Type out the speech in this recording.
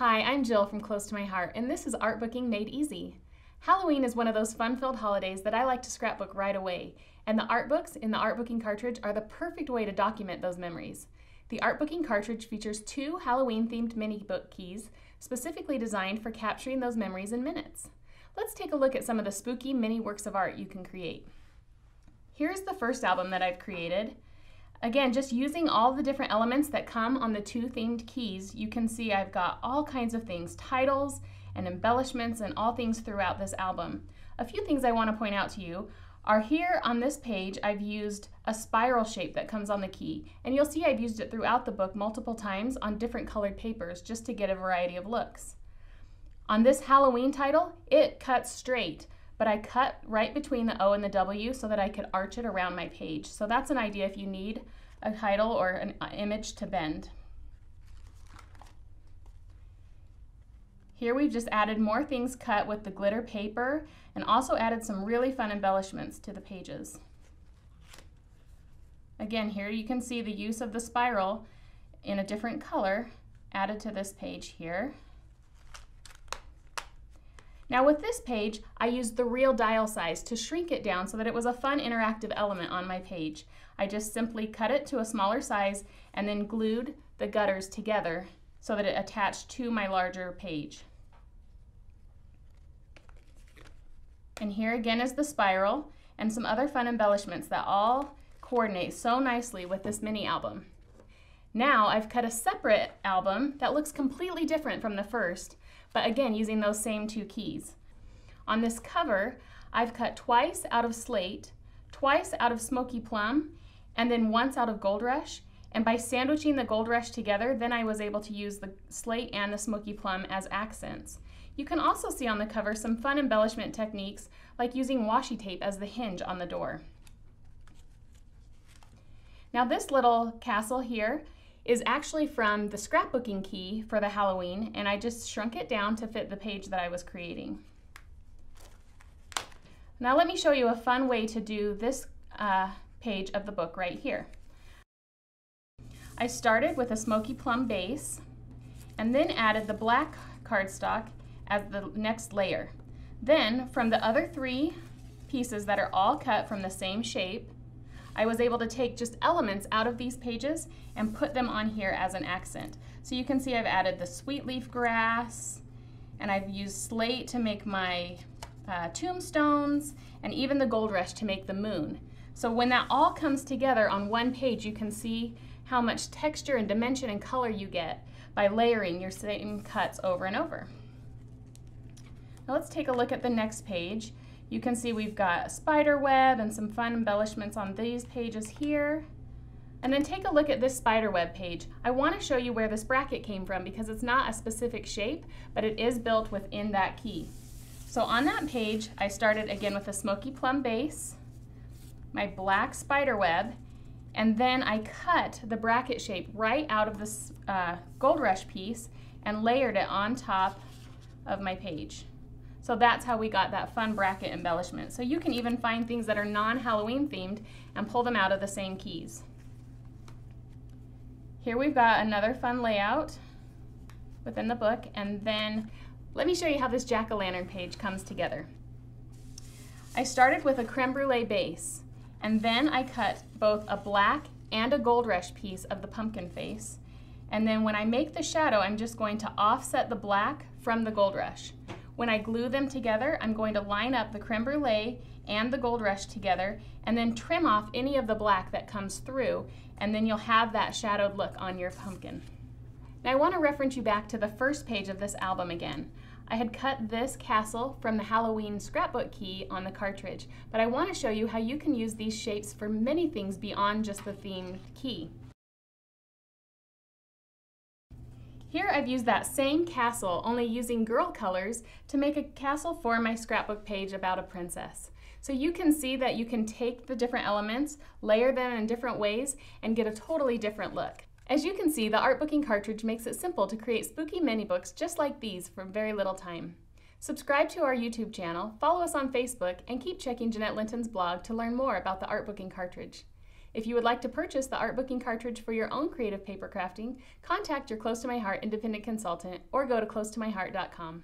Hi, I'm Jill from Close to My Heart, and this is Artbooking Made Easy. Halloween is one of those fun-filled holidays that I like to scrapbook right away, and the art books in the Artbooking cartridge are the perfect way to document those memories. The Artbooking cartridge features two Halloween-themed mini book keys, specifically designed for capturing those memories in minutes. Let's take a look at some of the spooky mini works of art you can create. Here's the first album that I've created. Again, just using all the different elements that come on the two themed keys, you can see I've got all kinds of things, titles and embellishments and all things throughout this album. A few things I want to point out to you are here on this page I've used a spiral shape that comes on the key and you'll see I've used it throughout the book multiple times on different colored papers just to get a variety of looks. On this Halloween title, it cuts straight but I cut right between the O and the W so that I could arch it around my page. So that's an idea if you need a title or an uh, image to bend. Here we've just added more things cut with the glitter paper and also added some really fun embellishments to the pages. Again, here you can see the use of the spiral in a different color added to this page here. Now with this page, I used the real dial size to shrink it down so that it was a fun interactive element on my page. I just simply cut it to a smaller size and then glued the gutters together so that it attached to my larger page. And here again is the spiral and some other fun embellishments that all coordinate so nicely with this mini album. Now I've cut a separate album that looks completely different from the first but again using those same two keys. On this cover, I've cut twice out of slate, twice out of smoky plum, and then once out of gold rush. And by sandwiching the gold rush together, then I was able to use the slate and the smoky plum as accents. You can also see on the cover some fun embellishment techniques like using washi tape as the hinge on the door. Now this little castle here is actually from the scrapbooking key for the Halloween, and I just shrunk it down to fit the page that I was creating. Now let me show you a fun way to do this uh, page of the book right here. I started with a smoky plum base and then added the black cardstock as the next layer. Then from the other three pieces that are all cut from the same shape, I was able to take just elements out of these pages and put them on here as an accent. So you can see I've added the sweet leaf grass, and I've used slate to make my uh, tombstones, and even the gold rush to make the moon. So when that all comes together on one page, you can see how much texture and dimension and color you get by layering your same cuts over and over. Now let's take a look at the next page. You can see we've got a spider web and some fun embellishments on these pages here. And then take a look at this spider web page. I want to show you where this bracket came from because it's not a specific shape, but it is built within that key. So on that page, I started again with a smoky plum base, my black spider web, and then I cut the bracket shape right out of this uh, gold rush piece and layered it on top of my page. So that's how we got that fun bracket embellishment. So you can even find things that are non-Halloween themed and pull them out of the same keys. Here we've got another fun layout within the book and then let me show you how this jack-o'-lantern page comes together. I started with a creme brulee base and then I cut both a black and a gold rush piece of the pumpkin face and then when I make the shadow I'm just going to offset the black from the gold rush. When I glue them together, I'm going to line up the creme brulee and the gold rush together and then trim off any of the black that comes through and then you'll have that shadowed look on your pumpkin. Now I want to reference you back to the first page of this album again. I had cut this castle from the Halloween scrapbook key on the cartridge, but I want to show you how you can use these shapes for many things beyond just the themed key. Here I've used that same castle, only using girl colors, to make a castle for my scrapbook page about a princess. So you can see that you can take the different elements, layer them in different ways, and get a totally different look. As you can see, the Artbooking cartridge makes it simple to create spooky mini books just like these for very little time. Subscribe to our YouTube channel, follow us on Facebook, and keep checking Jeanette Lynton's blog to learn more about the Artbooking cartridge. If you would like to purchase the Artbooking cartridge for your own creative paper crafting, contact your Close to My Heart independent consultant or go to closetomyheart.com.